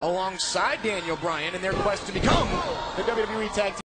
alongside Daniel Bryan in their quest to become the WWE Tag Team